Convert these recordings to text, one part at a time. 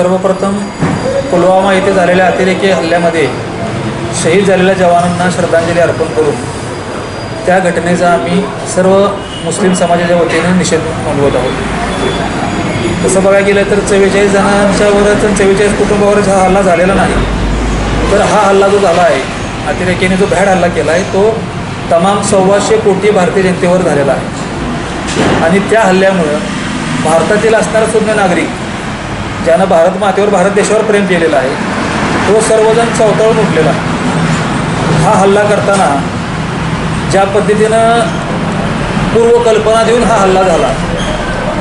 सर्वप्रथम पुलवामा येथे झालेल्या अतिरेकी हल्ल्यामध्ये शहीद झालेल्या जवानांना श्रद्धांजली अर्पण करून त्या घटनेचा आम्ही सर्व मुस्लिम समाजाच्या वतीनं निषेध नोंदवत आहोत. तसं बघायला गेलं तर चव्वेचाळीस जणांच्यावरच आणि चव्वेचाळीस कुटुंबावरच हा हल्ला झालेला नाही. तर हा हल्ला जो झाला आहे अतिरेकीने जो भॅड हल्ला केला आहे तो तमाम सव्वाशे कोटी भारतीय जनतेवर झालेला आहे. आणि त्या हल्ल्यामुळं भारतातील असणारा सुज्ञ नागरिक ज्यानं भारत मातेवर भारत देशावर प्रेम केलेलं आहे तो सर्वजण चवताळून उठलेला हा हल्ला करताना ज्या पद्धतीनं पूर्वकल्पना देऊन हा हल्ला झाला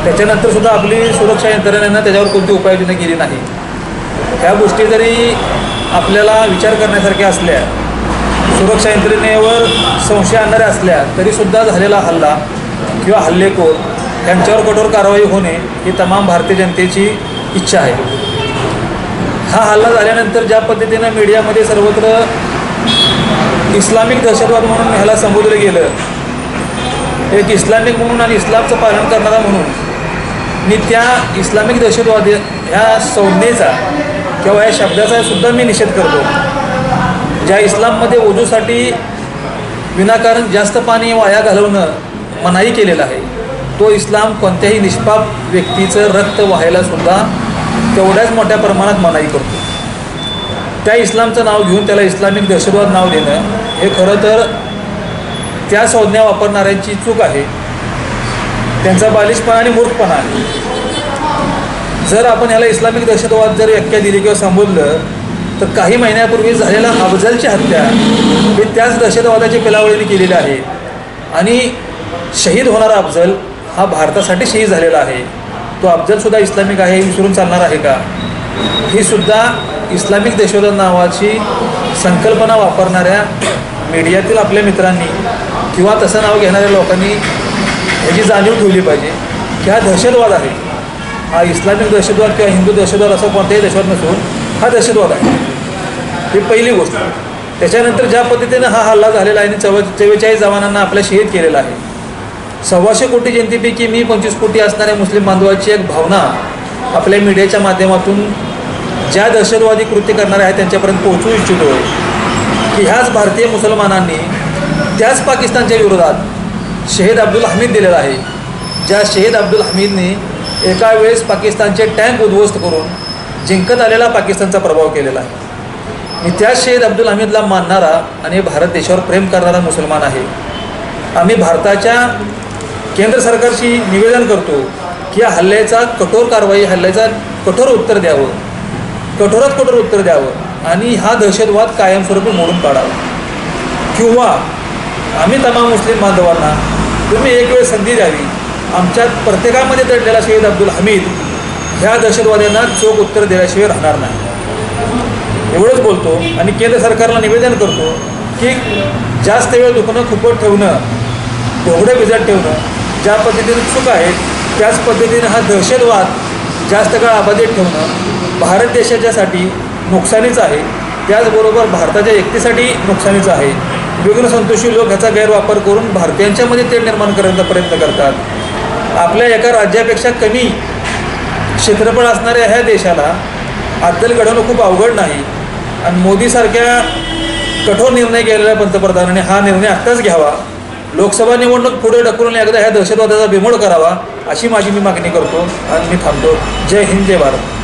त्याच्यानंतर सुद्धा आपली सुरक्षा यंत्रणेनं त्याच्यावर कोणती उपाययोजना केली नाही. ह्या गोष्टी जरी आपल्याला विचार करण्यासारख्या असल्या सुरक्षा यंत्रणेवर संशय आणणाऱ्या असल्या तरीसुद्धा झालेला हल्ला किंवा हल्लेखोर यांच्यावर कठोर कारवाई होणे ही तमाम भारतीय जनतेची इच्छा आहे. हा हल्ला झाल्यानंतर ज्या पद्धतीनं मीडियामध्ये सर्वत्र इस्लामिक दहशतवाद म्हणून ह्याला संबोधलं गेलं एक इस्लामिक म्हणून आणि इस्लामचं पालन करणारा म्हणून मी त्या इस्लामिक दहशतवाद ह्या संज्ञेचा किंवा या शब्दाचा सुद्धा मी निषेध करतो. ज्या इस्लाममध्ये वजूसाठी विनाकारण जास्त पाणी वाया घालवणं मनाई केलेलं आहे. तो इस्लाम कोणत्याही निष्पाप व्यक्तीचं रक्त व्हायला सुद्धा तेवढ्याच मोठ्या प्रमाणात मनाई करतो. त्या इस्लामचं नाव घेऊन त्याला इस्लामिक दहशतवाद नाव देणं हे खरं तर त्या संज्ञा वापरणाऱ्यांची चूक आहे. त्यांचा बालिशपणा आणि मूर्खपणा आहे. जर आपण ह्याला इस्लामिक दहशतवाद जर व्याख्या दिली किंवा संबोधलं तर काही महिन्यापूर्वी झालेल्या अफजलची हत्या हे त्याच दहशतवादाच्या पिलावळीने केलेली आहे. आणि शहीद होणारा अफजल हा भारतासाठी शहीद झालेला आहे. तो अफजलसुद्धा इस्लामिक आहे हे विसरून चालणार आहे का? ही सुद्धा इस्लामिक दहशतवाद नावाची संकल्पना वापरणाऱ्या मीडियातील आपल्या मित्रांनी किंवा तसं नाव घेणाऱ्या लोकांनी ह्याची जाणीव ठेवली पाहिजे की हा दहशतवाद आहे. हा इस्लामिक दहशतवाद किंवा हिंदू दहशतवाद असं कोणताही दहशतवाद नसून हा दहशतवाद आहे. ही पहिली गोष्ट. त्याच्यानंतर ज्या पद्धतीनं हा हल्ला झालेला आहे आणि चव चव्वेचाळीस जवानांना आपल्या शहीद केलेला आहे. सव्वाशे कोटी जनतेपैकी मी पंचवीस कोटी असणाऱ्या मुस्लिम बांधवाची एक भावना आपल्या मीडियाच्या माध्यमातून ज्या दहशतवादी कृत्य करणाऱ्या आहेत त्यांच्यापर्यंत पोहोचू इच्छितो की ह्याच भारतीय मुसलमानांनी त्याच पाकिस्तानच्या विरोधात शहीद अब्दुल हमीद दिलेला आहे. ज्या शहीद अब्दुल हमीदने एका वेळेस पाकिस्तानचे टँक उद्ध्वस्त करून जिंकत आलेला पाकिस्तानचा प्रभाव केलेला आहे. मी त्याच शहीद अब्दुल हमीदला मानणारा आणि भारत देशावर प्रेम करणारा मुसलमान आहे. आम्ही भारताच्या केंद्र सरकारशी निवेदन करतो की या हल्ल्याचा कठोर कारवाई हल्ल्याचा कठोर उत्तर द्यावं. कठोरात कठोर उत्तर द्यावं आणि हा दहशतवाद कायमस्वरूपी मोडून काढावा. किंवा आम्ही तमाम मुस्लिम बांधवांना तुम्ही एक वेळ संधी द्यावी. आमच्या प्रत्येकामध्ये दडलेला शहीद अब्दुल हमीद ह्या दहशतवाद्यांना चोख उत्तर दिल्याशिवाय राहणार नाही. एवढंच बोलतो आणि केंद्र सरकारला निवेदन करतो की जास्त वेळ दुखणं खुपट ठेवणं ढोबडं भिजत ठेवणं ज्या पद्धतीने चूक आहेत त्याच पद्धतीने हा दहशतवाद जास्त काळ अबाधित ठेवणं भारत देशाच्यासाठी नुकसानीचं आहे. त्याचबरोबर भारताच्या एकतेसाठी नुकसानीचं आहे. विघ्न संतोषी लोक ह्याचा गैरवापर करून भारतीयांच्यामध्ये ते निर्माण करण्याचा प्रयत्न करतात. आपल्या एका राज्यापेक्षा कमी क्षेत्रफळ असणाऱ्या ह्या देशाला अद्दल घडवणं खूप अवघड नाही. आणि मोदीसारख्या कठोर निर्णय घेतलेल्या पंतप्रधानाने हा निर्णय आत्ताच घ्यावा. लोकसभा निवडणूक पुढे ढकलून एकदा ह्या दहशतवादाचा बिमोड करावा अशी माझी मी मागणी करतो आणि मी थांबतो. जय हिंद जय भारत.